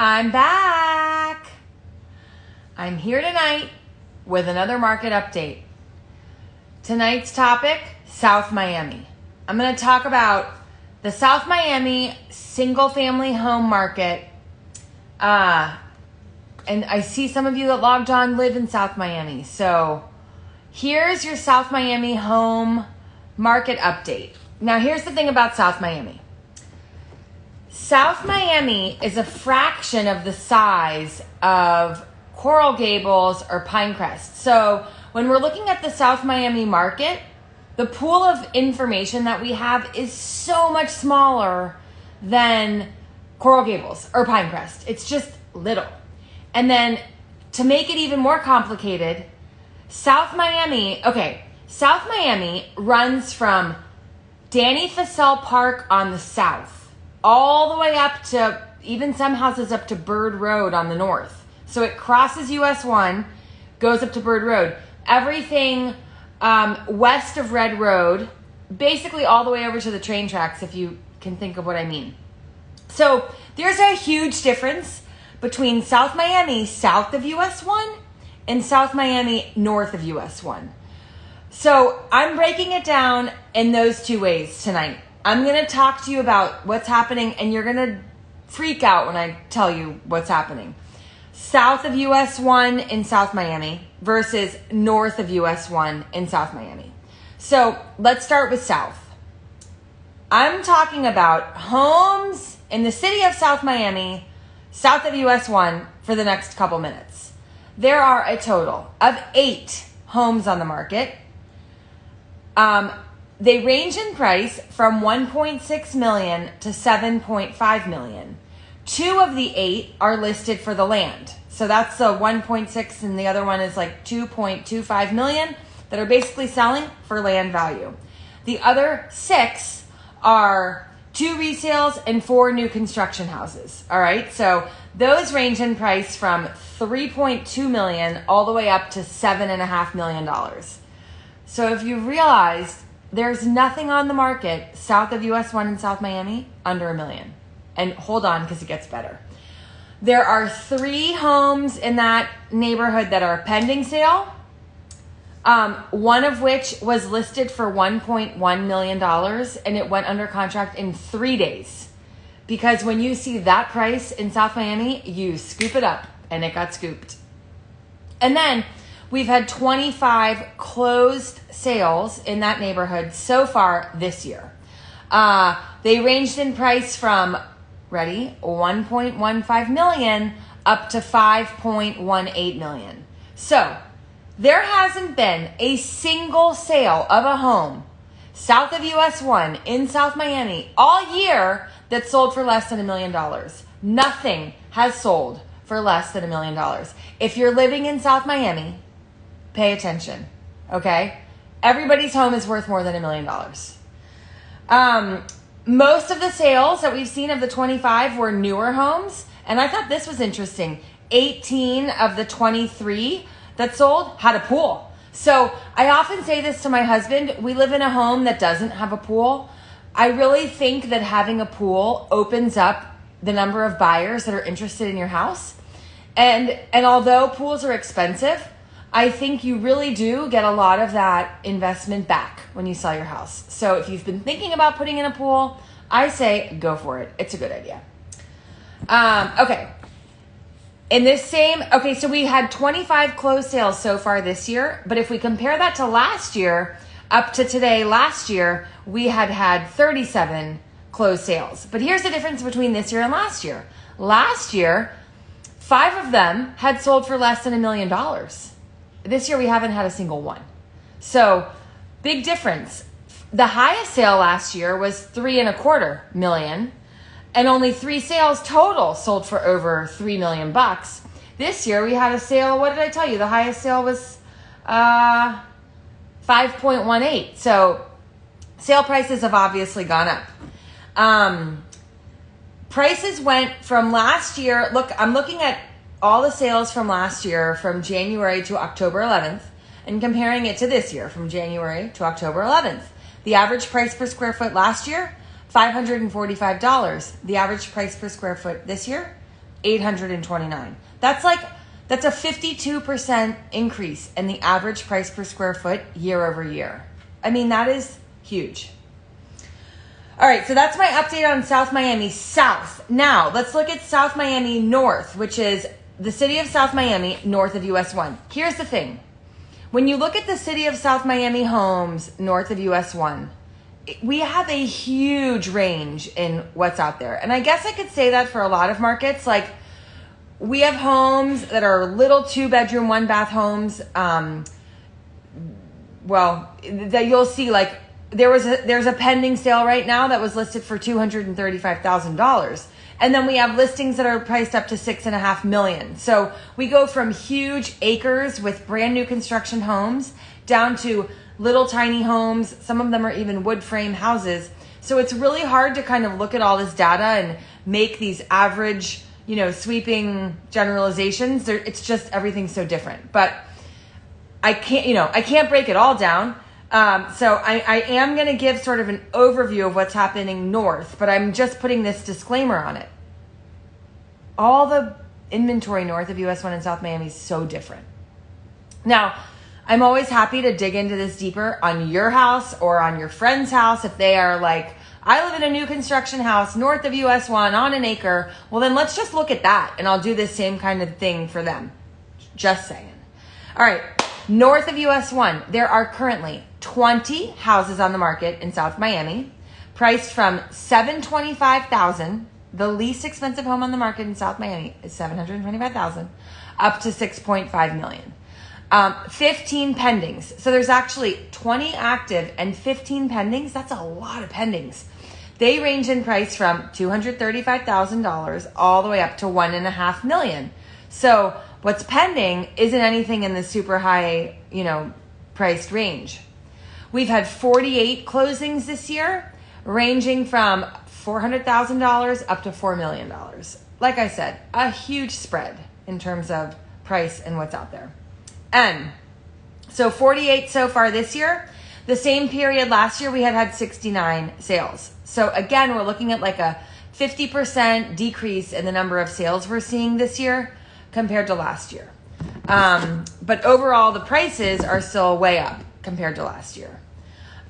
I'm back. I'm here tonight with another market update. Tonight's topic South Miami. I'm going to talk about the South Miami single family home market. Uh, and I see some of you that logged on live in South Miami. So here's your South Miami home market update. Now, here's the thing about South Miami South Miami is a fraction of the size of Coral Gables or Pinecrest. So when we're looking at the South Miami market, the pool of information that we have is so much smaller than Coral Gables or Pinecrest. It's just little. And then to make it even more complicated, South Miami, okay, South Miami runs from Dante Fascell Park on the south all the way up to even some houses up to Bird Road on the north. So it crosses US 1, goes up to Bird Road. Everything um, west of Red Road, basically all the way over to the train tracks, if you can think of what I mean. So there's a huge difference between South Miami, south of US 1, and South Miami, north of US 1. So I'm breaking it down in those two ways tonight. I'm going to talk to you about what's happening, and you're going to freak out when I tell you what's happening. South of US 1 in South Miami versus north of US 1 in South Miami. So let's start with South. I'm talking about homes in the city of South Miami, south of US 1, for the next couple minutes. There are a total of eight homes on the market. Um, they range in price from 1.6 million to 7.5 million. Two of the eight are listed for the land. So that's the 1.6 and the other one is like 2.25 million that are basically selling for land value. The other six are two resales and four new construction houses. All right. So those range in price from 3.2 million all the way up to seven and a half million dollars. So if you realize there's nothing on the market south of US 1 in South Miami under a million. And hold on because it gets better. There are three homes in that neighborhood that are pending sale. Um, one of which was listed for $1.1 million and it went under contract in three days. Because when you see that price in South Miami, you scoop it up and it got scooped. And then we've had 25 closed sales in that neighborhood so far this year. Uh, they ranged in price from ready 1.15 million up to 5.18 million. So there hasn't been a single sale of a home south of US 1 in South Miami all year that sold for less than a million dollars. Nothing has sold for less than a million dollars. If you're living in South Miami, pay attention, okay? Everybody's home is worth more than a million dollars. Um, most of the sales that we've seen of the 25 were newer homes, and I thought this was interesting. 18 of the 23 that sold had a pool. So I often say this to my husband we live in a home that doesn't have a pool. I really think that having a pool opens up the number of buyers that are interested in your house. And and although pools are expensive, I think you really do get a lot of that investment back when you sell your house. So if you've been thinking about putting in a pool, I say go for it. It's a good idea. Um, okay. In this same, okay, so we had 25 closed sales so far this year, but if we compare that to last year, up to today, last year, we had had 37 closed sales. But here's the difference between this year and last year. Last year, five of them had sold for less than a million dollars. This year we haven't had a single one. So, big difference. The highest sale last year was three and a quarter million, and only three sales total sold for over three million bucks. This year we had a sale. What did I tell you? The highest sale was uh, 5.18. So, sale prices have obviously gone up. Um, prices went from last year. Look, I'm looking at all the sales from last year from January to October 11th and comparing it to this year from January to October 11th. The average price per square foot last year, $545. The average price per square foot this year, 829. That's like that's a 52% increase in the average price per square foot year over year. I mean, that is huge. All right, so that's my update on South Miami South. Now, let's look at South Miami North, which is the city of South Miami north of US 1. Here's the thing. When you look at the city of South Miami homes north of US 1, we have a huge range in what's out there. And I guess I could say that for a lot of markets. Like, we have homes that are little two bedroom, one bath homes. Um, well, that you'll see like there was a there's a pending sale right now that was listed for two hundred and thirty five thousand dollars. And then we have listings that are priced up to six and a half million. So we go from huge acres with brand new construction homes down to little tiny homes. Some of them are even wood frame houses. So it's really hard to kind of look at all this data and make these average, you know, sweeping generalizations. It's just everything's so different. But I can't, you know, I can't break it all down. Um, so I, I am going to give sort of an overview of what's happening north, but I'm just putting this disclaimer on it. All the inventory north of US 1 and South Miami is so different. Now, I'm always happy to dig into this deeper on your house or on your friend's house if they are like, I live in a new construction house north of US 1 on an acre. Well, then let's just look at that and I'll do the same kind of thing for them. Just saying. All right. North of US 1, there are currently 20 houses on the market in South Miami, priced from 725,000. The least expensive home on the market in South Miami is 725,000 up to 6.5 million. Um, 15 pendings. So there's actually 20 active and 15 pendings. That's a lot of pendings. They range in price from $235,000 all the way up to one and a half million. So What's pending isn't anything in the super high, you know, priced range. We've had 48 closings this year, ranging from $400,000 up to $4 million. Like I said, a huge spread in terms of price and what's out there. And so 48 so far this year. The same period last year, we had had 69 sales. So again, we're looking at like a 50% decrease in the number of sales we're seeing this year compared to last year. Um, but overall, the prices are still way up compared to last year.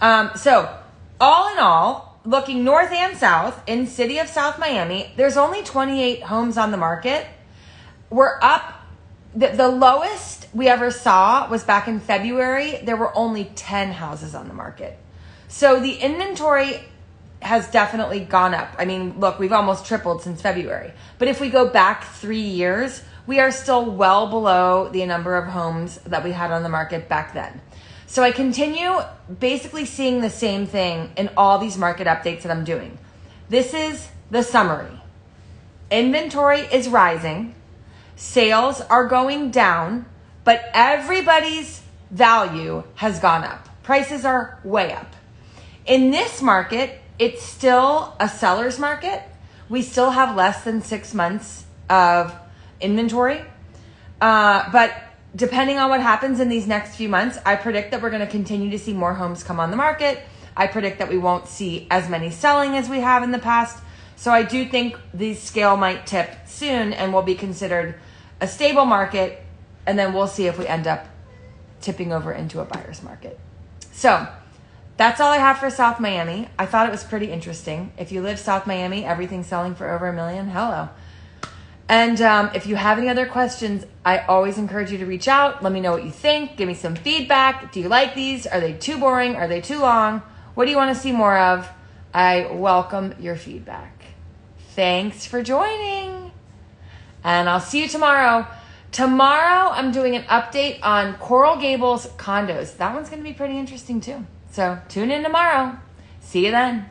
Um, so, all in all, looking north and south in city of South Miami, there's only 28 homes on the market. We're up. The, the lowest we ever saw was back in February. There were only 10 houses on the market. So the inventory has definitely gone up. I mean, look, we've almost tripled since February. But if we go back three years, we are still well below the number of homes that we had on the market back then. So I continue basically seeing the same thing in all these market updates that I'm doing. This is the summary. Inventory is rising, sales are going down, but everybody's value has gone up. Prices are way up. In this market, it's still a seller's market. We still have less than six months of inventory. Uh, but depending on what happens in these next few months, I predict that we're going to continue to see more homes come on the market. I predict that we won't see as many selling as we have in the past. So I do think the scale might tip soon and will be considered a stable market. And then we'll see if we end up tipping over into a buyer's market. So that's all I have for South Miami. I thought it was pretty interesting. If you live South Miami, everything's selling for over a million. Hello. And um, if you have any other questions, I always encourage you to reach out. Let me know what you think. Give me some feedback. Do you like these? Are they too boring? Are they too long? What do you want to see more of? I welcome your feedback. Thanks for joining. And I'll see you tomorrow. Tomorrow, I'm doing an update on Coral Gables condos. That one's going to be pretty interesting too. So tune in tomorrow. See you then.